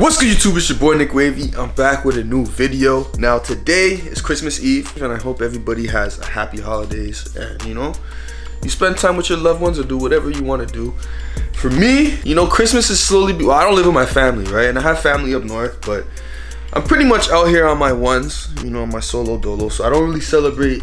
What's good YouTube, it's your boy Nick Wavy. I'm back with a new video. Now today is Christmas Eve and I hope everybody has a happy holidays and you know, you spend time with your loved ones or do whatever you want to do. For me, you know, Christmas is slowly, well I don't live with my family, right? And I have family up north, but I'm pretty much out here on my ones, you know, on my solo dolo. So I don't really celebrate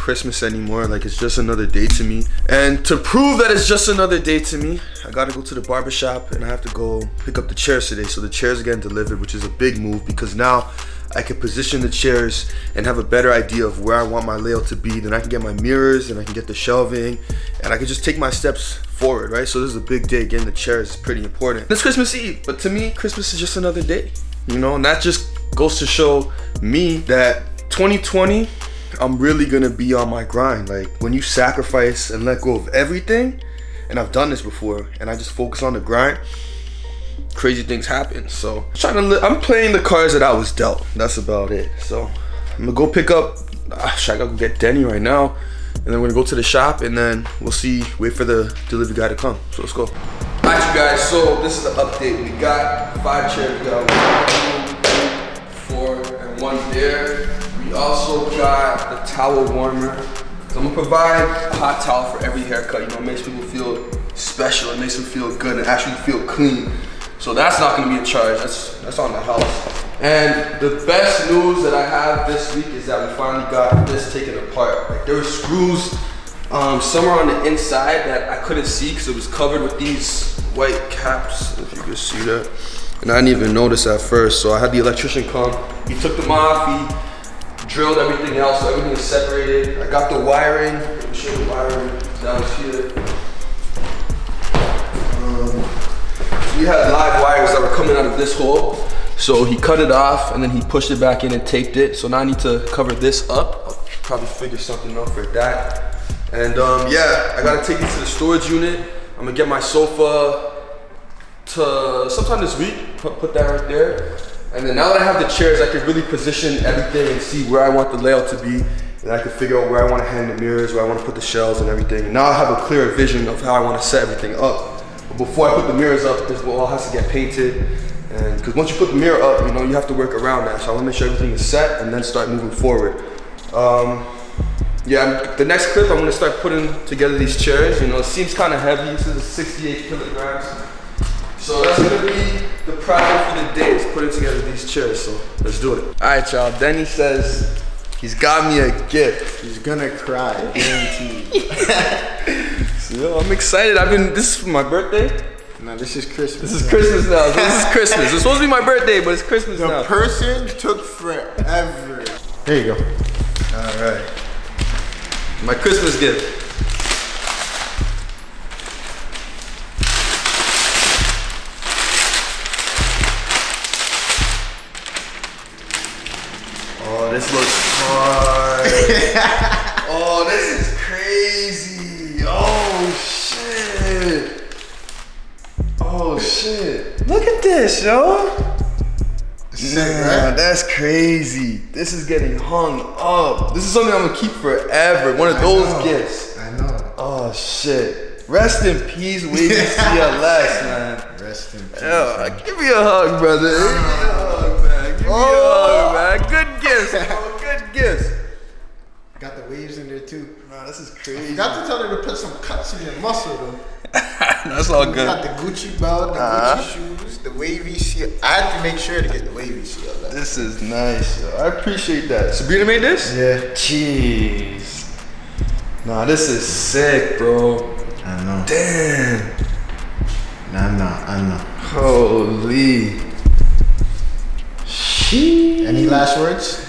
Christmas anymore. Like it's just another day to me. And to prove that it's just another day to me, I gotta go to the barbershop and I have to go pick up the chairs today. So the chairs are getting delivered, which is a big move because now I can position the chairs and have a better idea of where I want my layout to be. Then I can get my mirrors and I can get the shelving and I can just take my steps forward, right? So this is a big day. Getting the chairs is pretty important. It's Christmas Eve, but to me, Christmas is just another day, you know? And that just goes to show me that 2020 I'm really gonna be on my grind. Like when you sacrifice and let go of everything, and I've done this before, and I just focus on the grind, crazy things happen. So I'm trying to, li- I'm playing the cards that I was dealt. That's about it. So I'm gonna go pick up. Ah, I gotta go get Denny right now, and then we're gonna go to the shop, and then we'll see. Wait for the delivery guy to come. So let's go. All right, you guys. So this is the update. We got five chairs. We got four, and one there. Also got the towel warmer. So I'm gonna provide a hot towel for every haircut. You know, it makes people feel special. It makes them feel good and actually feel clean. So that's not gonna be a charge. That's that's on the house. And the best news that I have this week is that we finally got this taken apart. Like there were screws um, somewhere on the inside that I couldn't see because it was covered with these white caps. If you can see that. And I didn't even notice at first. So I had the electrician come. He took them off. He drilled everything else, so everything is separated. I got the wiring, let me show the wiring here. Um, we had live wires that were coming out of this hole. So he cut it off and then he pushed it back in and taped it. So now I need to cover this up. I'll probably figure something out for that. And um, yeah, I gotta take it to the storage unit. I'm gonna get my sofa to sometime this week, put that right there. And then now that I have the chairs, I can really position everything and see where I want the layout to be. And I can figure out where I want to hang the mirrors, where I want to put the shelves and everything. And now I have a clearer vision of how I want to set everything up. But before I put the mirrors up, this wall has to get painted. And because once you put the mirror up, you know, you have to work around that. So I want to make sure everything is set and then start moving forward. Um, yeah, the next clip, I'm going to start putting together these chairs. You know, it seems kind of heavy. This is 68 kilograms. So that's gonna be the project for the day putting together these chairs. So let's do it. All right, y'all. Denny says he's got me a gift. He's gonna cry, guaranteed. so, yo, I'm excited. I've been. This is for my birthday. no, this is Christmas. This is Christmas now. This is Christmas. It's supposed to be my birthday, but it's Christmas The now. The person took forever. There you go. All right. My Christmas gift. Oh, this looks hard. oh, this is crazy. Oh, shit. Oh, shit. Look at this, yo. Sick, Nah, right? that's crazy. This is getting hung up. This is something I'm gonna keep forever. One of I those know. gifts. I know. Oh shit. Rest in peace, Wavy CLS, man. Rest in peace. Yo, give me a hug, brother. Give me a hug, man. Give me Oh. a hug, man. Good gifts, bro. Good gifts. Got the waves in there too. Bro, this is crazy. Got to tell her to put some cuts in your muscle though. That's all You got the Gucci belt, the Uh-huh. Gucci shoes, the wavy seal. I have to make sure to get the wavy seal. Like. This is nice, yo. I appreciate that. Sabrina made this? Yeah. Jeez. Nah, this is sick, bro. I know. Damn. I know. I know. Holy. She. Any last words?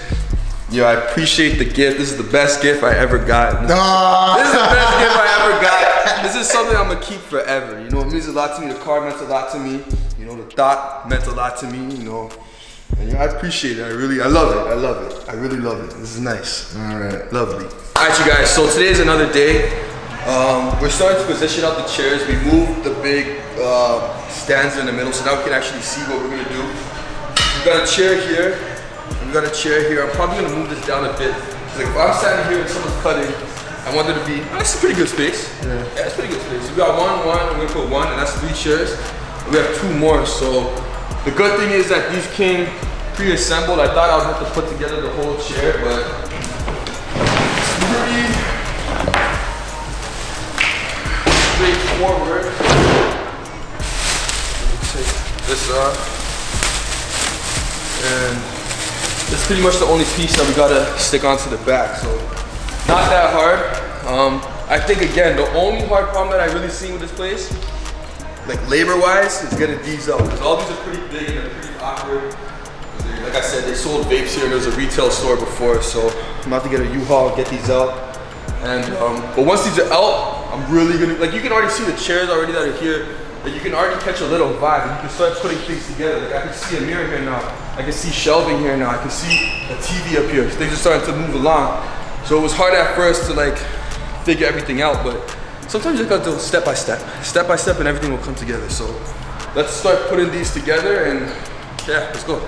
Yo, I appreciate the gift. This is the best gift I ever got. This No. is the best gift I ever got. This is something I'm gonna keep forever. You know, it means a lot to me. The card meant a lot to me. You know, the thought meant a lot to me. You know, and you know, I appreciate it. I really, I love it. I love it. I really love it. This is nice. All right. Lovely. All right, you guys. So today is another day. Um, we're starting to position out the chairs. We moved the big uh, stands in the middle, so now we can actually see what we're gonna do. We've got a chair here. And We got a chair here. I'm probably gonna move this down a bit. Like if I'm standing here and someone's cutting, I want there to be. Oh, that's a pretty good space. Yeah. Yeah, it's pretty good space. We got one, one. I'm gonna put one, and that's three chairs. We have two more, so The good thing is that these came pre-assembled. I thought I would have to put together the whole chair, but it's pretty straightforward. Take this off. And pretty much the only piece that we gotta stick onto the back. So not that hard. Um, I think again, the only hard problem that I really see with this place like labor wise, is getting these out. Because all these are pretty big and they're pretty awkward. Like I said, they sold vapes here and there was a retail store before, so I'm about to get a U-Haul, get these out. And um, but once these are out, I'm really gonna like you can already see the chairs already that are here. Like you can already catch a little vibe and you can start putting things together. Like I can see a mirror here now. I can see shelving here now. I can see a TV up here. Things are starting to move along. So it was hard at first to like figure everything out, but sometimes you gotta do step by step. Step by step and everything will come together. So let's start putting these together and yeah, let's go.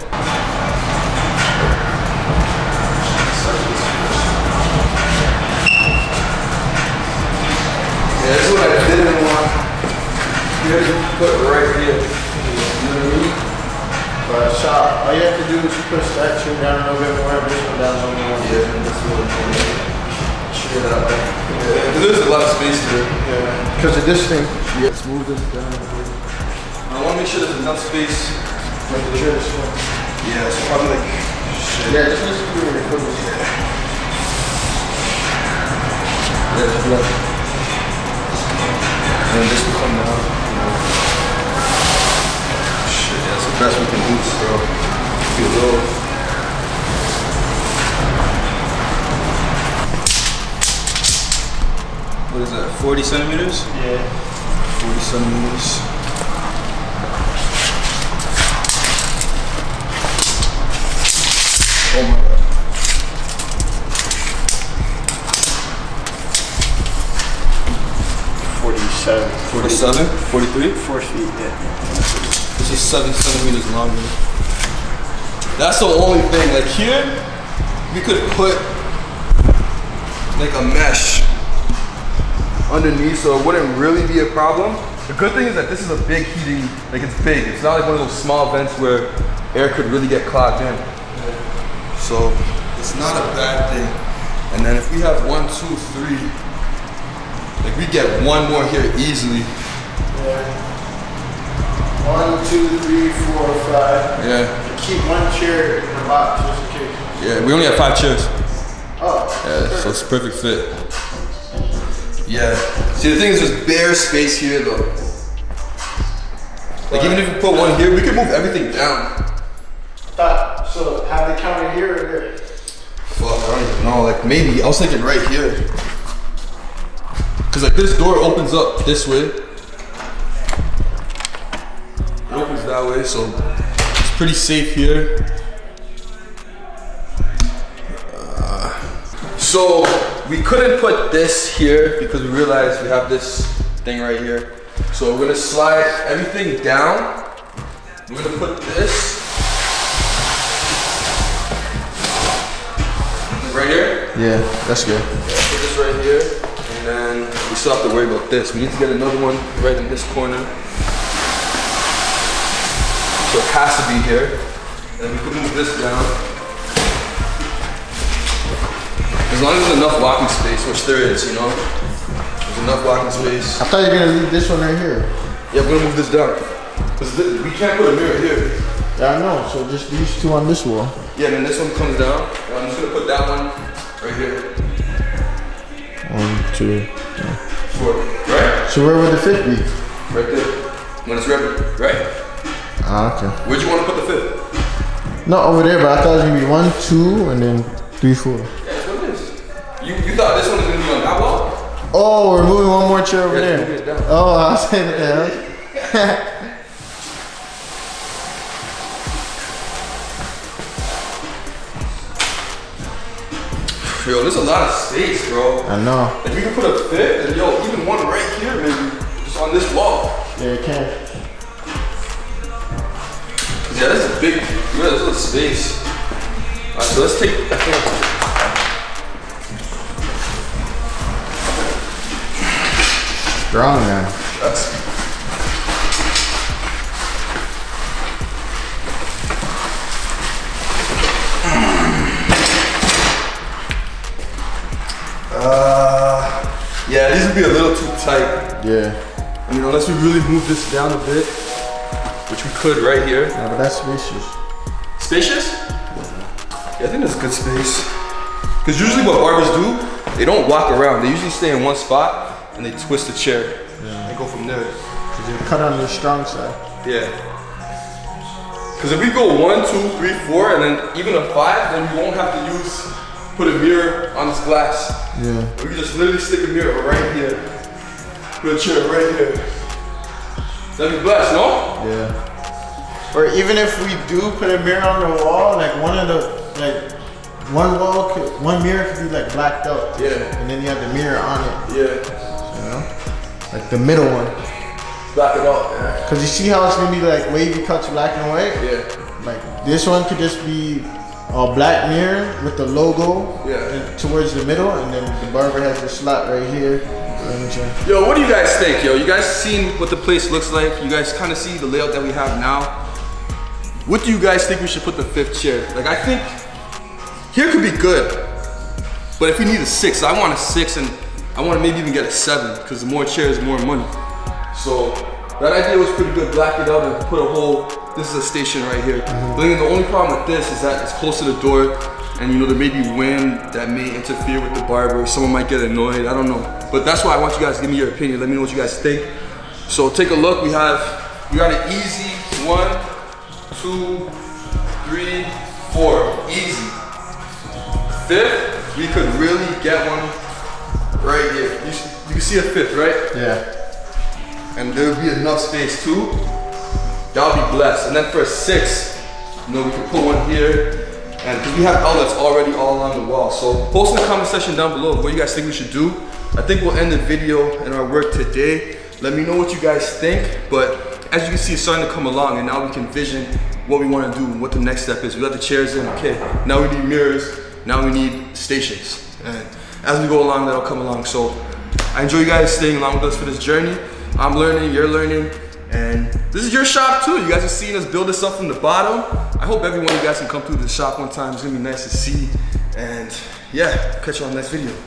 Yeah, You to put it right here. You know what I mean? But shop, all you have to do is you push that chair down a little bit more, this one down a little more. Yeah, and this one. Shit out. Yeah, there's a lot of space here. Yeah. Because of this thing. Let's move this down. I want to make sure there's enough space. Like the chair is small. Yeah, it's probably like shit. Yeah, this needs to be really cool. Yeah, just like. And this will come down. Best we can do, bro. Be a little. What is that? 40 centimeters? Yeah. 40 centimeters. Oh my seven. 47? 43? Four feet, yeah. This is seven centimeters longer. That's the only thing. Like here, we could put like a mesh underneath so it wouldn't really be a problem. The good thing is that this is a big heating, like it's big. It's not like one of those small vents where air could really get clogged in. So it's not a bad thing. And then if we have one, two, three, like we get one more here easily. Yeah. One, two, three, four, five. Yeah. Keep one chair in the box just in case. Yeah, we only have five chairs. Oh. Yeah, so it's a perfect fit. Yeah. See, the thing is, there's bare space here, though. Like, even if we put one here, we can move everything down. Thought, so have the counter here or there? Fuck, I don't even know. Like, maybe. I was thinking right here. Because, like, this door opens up this way. It opens that way, so it's pretty safe here. Uh, so, we couldn't put this here because we realized we have this thing right here. So, we're gonna slide everything down. We're gonna put this right here. Yeah, that's good. Put this right here, and then we still have to worry about this. We need to get another one right in this corner. So it has to be here. And we can move this down. As long as there's enough walking space, which there is, you know. There's enough walking space. I thought you were gonna leave this one right here. Yeah, we're gonna move this down. Because we can't put a mirror here. Yeah, I know. So just these two on this wall. Yeah, and then this one comes down. And I'm just gonna put that one right here. One, two. Right? So where would the fifth be? Right there. When it's ready, right? Ah, okay. Where'd you want to put the fifth? Not over there, but I thought it was gonna be one, two, and then three, four. Yeah, that's what it is. You, you thought this one was gonna be on that wall? Oh, we're moving one more chair over Yeah, there. move it down. Oh, I was saying what Yo, there's a lot of space, bro. I know. If you can put a fifth, and yo, even one right here, maybe, just on this wall. Yeah, you can. Yeah, that's a big, yeah, there's a space. Alright, so let's take, I think, Strong man. that's, really move this down a bit, which we could right here. Yeah, but that's spacious. Spacious? Yeah, I think that's good space. Because usually what barbers do, they don't walk around. They usually stay in one spot and they twist the chair yeah. and go from there. Cause you cut on the strong side. Yeah. Because if we go one, two, three, four, and then even a five, then we won't have to use, put a mirror on this glass. Yeah. We can just literally stick a mirror right here. Put a chair right here. That'd be blessed, no? Yeah. Or even if we do put a mirror on the wall, like one of the like one wall could one mirror could be like blacked out. Yeah. And then you have the mirror on it, Yeah. you know? Like the middle one. Back it up. Yeah. Cause you see how it's gonna be like wavy cuts black and white? Yeah. Like this one could just be a black mirror with the logo Yeah. towards the middle, and then the barber has the slot right here. Yo, what do you guys think, yo? You guys seen what the place looks like? You guys kind of see the layout that we have now? What do you guys think we should put the fifth chair? Like, I think here could be good, but if we need a six, I want a six, and I want to maybe even get a seven, because the more chairs, more money. So that idea was pretty good. Black it up and put a whole. This is a station right here. Mm-hmm. But then the only problem with this is that it's close to the door, and you know there may be wind that may interfere with the barber. Someone might get annoyed. I don't know. But that's why I want you guys to give me your opinion. Let me know what you guys think. So take a look. We have we got an easy one, two, three, four. Easy. Fifth, we could really get one right here. You, you can see a fifth, right? yeah. and there would be enough space too. Would be blessed. And then for a six, you know, we can put one here, and because we have outlets already all along the wall. So post in the comment section down below what you guys think we should do. I think we'll end the video and our work today. Let me know what you guys think. But as you can see, it's starting to come along, and now we can vision what we want to do, and what the next step is. We got the chairs in, okay. Now we need mirrors. Now we need stations. And as we go along, that'll come along. So I enjoy you guys staying along with us for this journey. I'm learning, you're learning, and this is your shop too. You guys are seeing us build this up from the bottom. I hope every one of you guys can come through the shop one time. It's gonna be nice to see. And yeah, catch you on the next video.